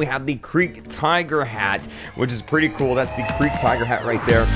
we have the Kreek Tiger hat, which is pretty cool. That's the Kreek Tiger hat right there.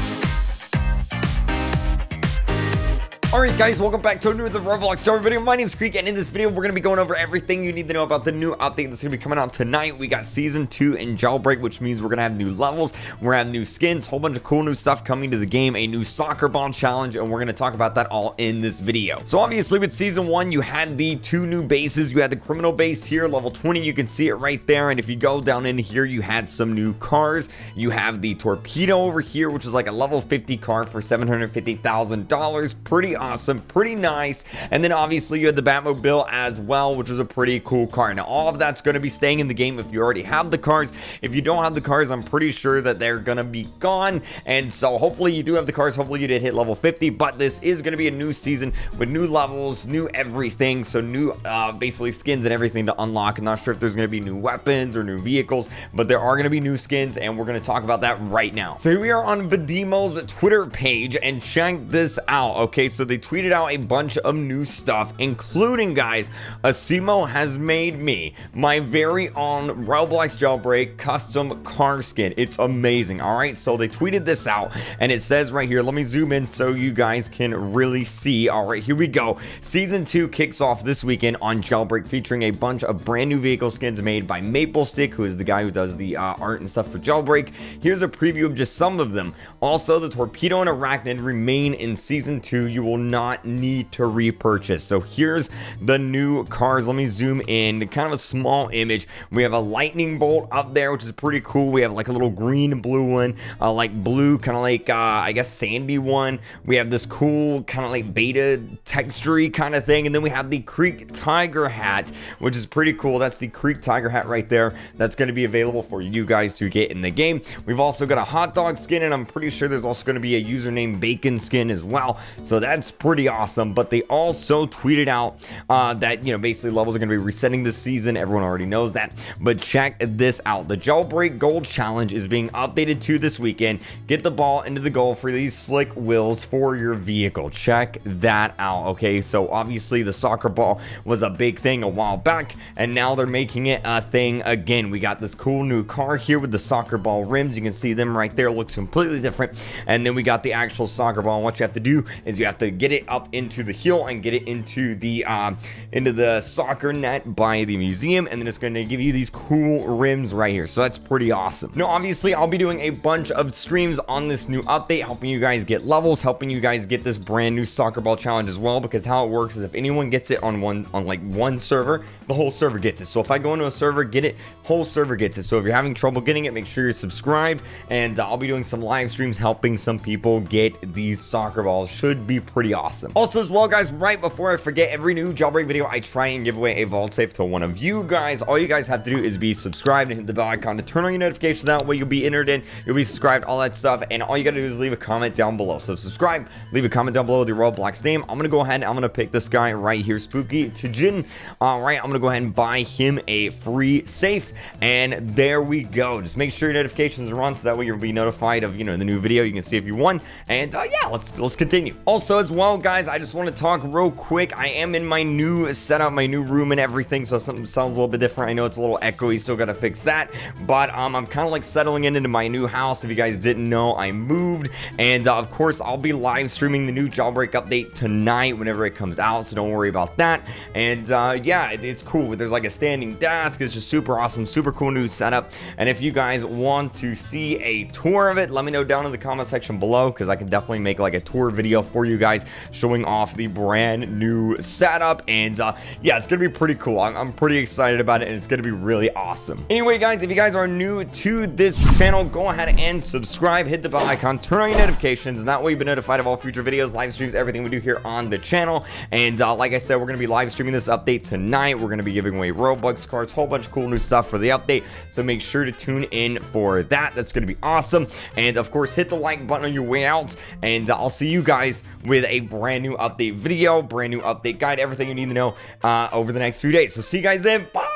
Alright guys, welcome back to another Roblox Star video. My name is Kreek and in this video we're going to be going over everything you need to know about the new update that's going to be coming out tonight. We got Season 2 and Jailbreak, which means we're going to have new levels, we're going to have new skins, whole bunch of cool new stuff coming to the game, a new soccer ball challenge, and we're going to talk about that all in this video. So obviously with Season 1, you had the two new bases. You had the criminal base here, level 20, you can see it right there, and if you go down in here, you had some new cars. You have the torpedo over here, which is like a level 50 car for $750,000. Pretty awesome, pretty nice. And then obviously you had the Batmobile as well, which is a pretty cool car. Now all of that's going to be staying in the game if you already have the cars. If you don't have the cars, I'm pretty sure that they're going to be gone. And so hopefully you do have the cars. Hopefully you did hit level 50, but this is going to be a new season with new levels, new everything. So new uh, basically skins and everything to unlock. I'm not sure if there's going to be new weapons or new vehicles, but there are going to be new skins and we're going to talk about that right now. So here we are on Badimo's Twitter page and check this out. Okay, so they tweeted out a bunch of new stuff, including, guys, Asimo has made me my very own Roblox Jailbreak custom car skin. It's amazing, all right? So they tweeted this out, and it says right here, let me zoom in so you guys can really see. All right, here we go. Season 2 kicks off this weekend on Jailbreak, featuring a bunch of brand new vehicle skins made by Maplestick, who is the guy who does the uh, art and stuff for Jailbreak. Here's a preview of just some of them. Also, the Torpedo and Arachnid remain in Season 2. You will not need to repurchase. So here's the new cars. Let me zoom in. Kind of a small image. We have a lightning bolt up there, which is pretty cool. We have like a little green and blue one, uh, like blue, kind of like, uh, I guess, sandy one. We have this cool kind of like beta textury kind of thing. And then we have the Kreek Tiger hat, which is pretty cool. That's the Kreek Tiger hat right there. That's going to be available for you guys to get in the game. We've also got a hot dog skin, and I'm pretty sure there's also going to be a username bacon skin as well. So that's pretty awesome. But they also tweeted out uh, that, you know, basically levels are going to be resetting this season. Everyone already knows that. But check this out. The Jailbreak Goal Challenge is being updated to this weekend. Get the ball into the goal for these slick wheels for your vehicle. Check that out. Okay, so obviously the soccer ball was a big thing a while back, and now they're making it a thing again. We got this cool new car here with the soccer ball rims. You can see them right there. Looks completely different. And then we got the actual soccer ball. And what you have to do is you have to get it up into the heel and get it into the uh, into the soccer net by the museum, and then it's going to give you these cool rims right here. So that's pretty awesome. Now, obviously, I'll be doing a bunch of streams on this new update, helping you guys get levels, helping you guys get this brand new soccer ball challenge as well. Because how it works is if anyone gets it on one on like one server, the whole server gets it. So if I go into a server, get it, whole server gets it. So if you're having trouble getting it, make sure you're subscribed, and uh, I'll be doing some live streams helping some people get these soccer balls. Should be pretty awesome. Also, as well, guys, right before I forget, every new jailbreak video, I try and give away a vault safe to one of you guys. All you guys have to do is be subscribed and hit the bell icon to turn on your notifications. That way you'll be entered in, you'll be subscribed, all that stuff. And all you gotta do is leave a comment down below. So subscribe, leave a comment down below with your Roblox name. I'm gonna go ahead and I'm gonna pick this guy right here, Spooky Tajin. All right, I'm gonna go ahead and buy him a free safe. And there we go. Just make sure your notifications are on so that way you'll be notified of, you know, the new video. You can see if you won. And uh, yeah, let's let's continue. Also, as well, guys, I just want to talk real quick. I am in my new setup, my new room and everything, so something sounds a little bit different. I know it's a little echoey, still got to fix that. But um, I'm kind of like settling in into my new house. If you guys didn't know, I moved. And uh, of course, I'll be live streaming the new Jailbreak update tonight whenever it comes out, so don't worry about that. And uh, yeah, it, it's cool. There's like a standing desk. It's just super awesome, super cool new setup. And if you guys want to see a tour of it, let me know down in the comment section below because I can definitely make like a tour video for you guys showing off the brand new setup. And uh, yeah, it's going to be pretty cool. I'm, I'm pretty excited about it and it's going to be really awesome. Anyway, guys, if you guys are new to this channel, go ahead and subscribe, hit the bell icon, turn on your notifications, and that way you'll be notified of all future videos, live streams, everything we do here on the channel. And uh, like I said, we're going to be live streaming this update tonight. We're going to be giving away Robux cards, whole bunch of cool new stuff for the update. So make sure to tune in for that. That's going to be awesome. And of course, hit the like button on your way out. And uh, I'll see you guys with a brand new update video, brand new update guide, everything you need to know uh, over the next few days. So see you guys then. Bye.